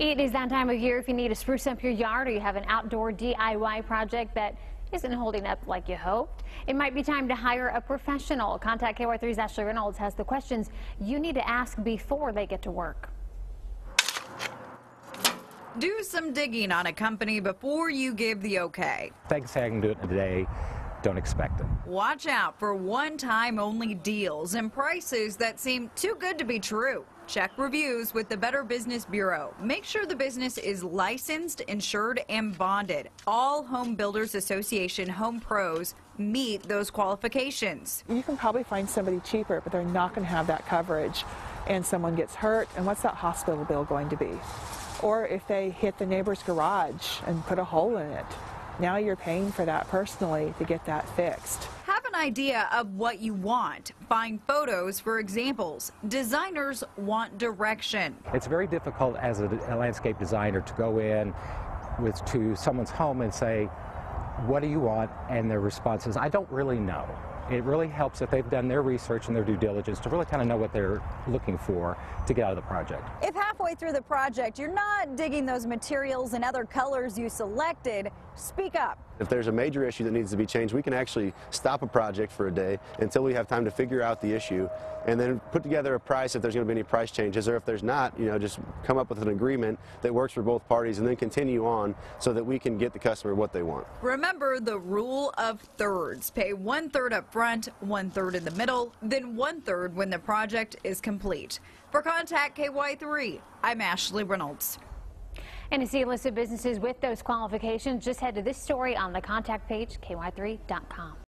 It is that time of year if you need to spruce up your yard or you have an outdoor DIY project that isn't holding up like you hoped. It might be time to hire a professional. Contact KY3's Ashley Reynolds has the questions you need to ask before they get to work. Do some digging on a company before you give the okay. Thanks, they can say I can do it in a day, don't expect it. Watch out for one-time only deals and prices that seem too good to be true. Check reviews with the Better Business Bureau. Make sure the business is licensed, insured, and bonded. All Home Builders Association home pros meet those qualifications. You can probably find somebody cheaper, but they're not going to have that coverage. And someone gets hurt, and what's that hospital bill going to be? Or if they hit the neighbor's garage and put a hole in it, now you're paying for that personally to get that fixed. Have an idea of what you want. Find photos for examples. Designers want direction. It's very difficult as a, a landscape designer to go in with to someone's home and say, what do you want? And their response is, I don't really know. It really helps if they've done their research and their due diligence to really kind of know what they're looking for to get out of the project. If halfway through the project you're not digging those materials and other colors you selected, speak up. If there's a major issue that needs to be changed, we can actually stop a project for a day until we have time to figure out the issue and then put together a price if there's going to be any price changes or if there's not, you know, just come up with an agreement that works for both parties and then continue on so that we can get the customer what they want. Remember the rule of thirds. Pay one third up front, one third in the middle, then one third when the project is complete. For Contact KY3, I'm Ashley Reynolds. And to see a list of businesses with those qualifications, just head to this story on the contact page, ky3.com.